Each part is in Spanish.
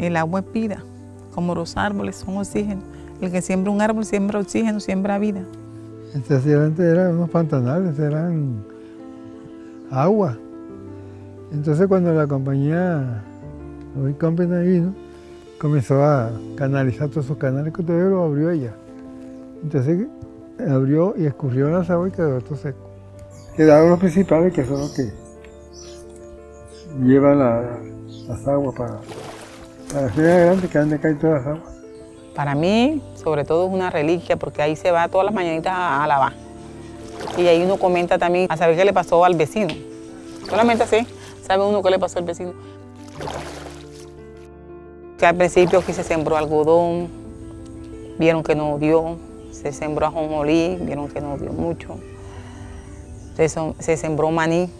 El agua es vida, como los árboles son oxígeno. El que siembra un árbol siembra oxígeno, siembra vida. Entonces antes eran unos pantanales, eran agua. Entonces cuando la compañía Oil Company vino, comenzó a canalizar todos esos canales que todavía lo abrió ella. Entonces abrió y escurrió las aguas y quedó todo seco. Quedaron los principales que son los que llevan las aguas para, para la ciudad grande, que han de caer todas las aguas. Para mí, sobre todo, es una reliquia porque ahí se va todas las mañanitas a, lavar. Y ahí uno comenta también a saber qué le pasó al vecino. Solamente así, sabe uno qué le pasó al vecino. Que al principio aquí se sembró algodón, vieron que no dio, se sembró ajonjolí, vieron que no dio mucho. Se sembró maní,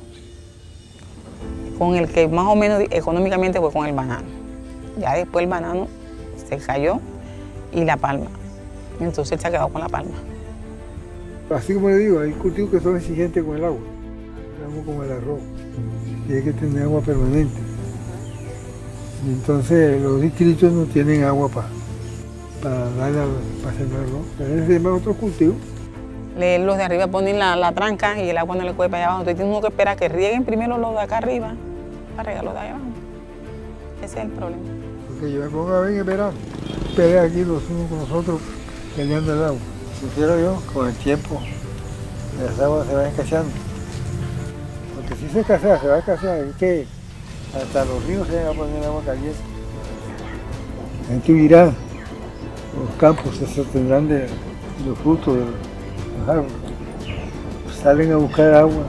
con el que más o menos económicamente fue con el banano. Ya después el banano se cayó y la palma. Entonces él se ha quedado con la palma. Así como le digo, hay cultivos que son exigentes con el agua, como el arroz, tiene que tener agua permanente. entonces los distritos no tienen agua para para darle para sembrarlo. Pero sembrar otro cultivo. Los de arriba ponen la, tranca y el agua no le puede para allá abajo. Entonces tiene uno que esperar que rieguen primero los de acá arriba para regar los de allá abajo. Ese es el problema. Porque yo me pongo a ver en verano pelear aquí los unos con los otros peleando el agua. Sugiero yo, con el tiempo, las aguas se van escaseando. Porque si se escasea, se va a escasear, es que hasta los ríos se van a poner agua caliente. La gente huirá, los campos se sostendrán de los frutos de los árboles. Salen a buscar agua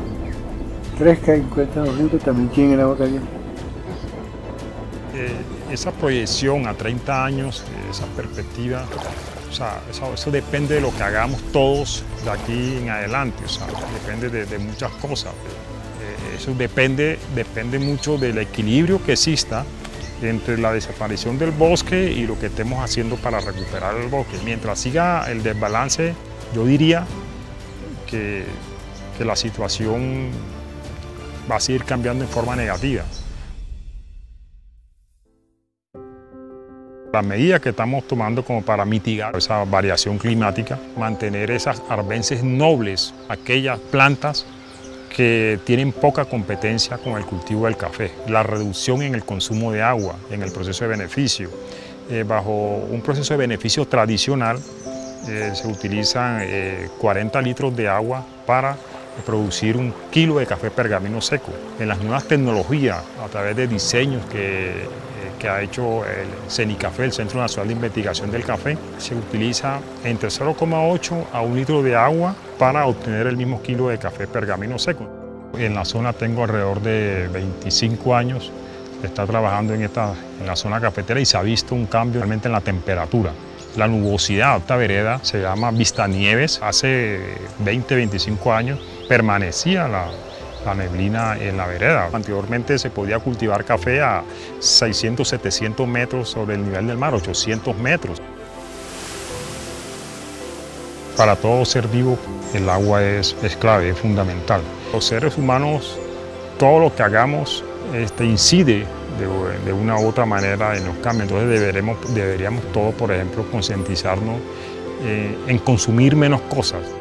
fresca y encuentran los ríos que también tienen agua caliente. Eh, esa proyección a 30 años, esa perspectiva, o sea, eso, depende de lo que hagamos todos de aquí en adelante, o sea, depende de, muchas cosas. Eh, eso depende, depende mucho del equilibrio que exista entre la desaparición del bosque y lo que estemos haciendo para recuperar el bosque. Mientras siga el desbalance, yo diría que, que la situación va a seguir cambiando en forma negativa. Las medidas que estamos tomando como para mitigar esa variación climática, mantener esas arbences nobles, aquellas plantas que tienen poca competencia con el cultivo del café, la reducción en el consumo de agua, en el proceso de beneficio. Eh, bajo un proceso de beneficio tradicional eh, se utilizan 40 eh, litros de agua para producir un kilo de café pergamino seco. En las nuevas tecnologías, a través de diseños que que ha hecho el CENICAFé, el Centro Nacional de Investigación del Café, se utiliza entre 0,8 a 1 litro de agua para obtener el mismo kilo de café pergamino seco. En la zona tengo alrededor de 25 años estar trabajando en, esta, en la zona cafetera y se ha visto un cambio realmente en la temperatura. La nubosidad esta vereda se llama Vista Nieves. Hace 20, 25 años permanecía la, neblina en la vereda. Anteriormente se podía cultivar café a 600, 700 metros sobre el nivel del mar, 800 metros. Para todo ser vivo el agua es, clave, es fundamental. Los seres humanos, todo lo que hagamos este, incide de, una u otra manera en los cambios. Entonces deberemos, deberíamos todos, por ejemplo, concientizarnos eh, en consumir menos cosas.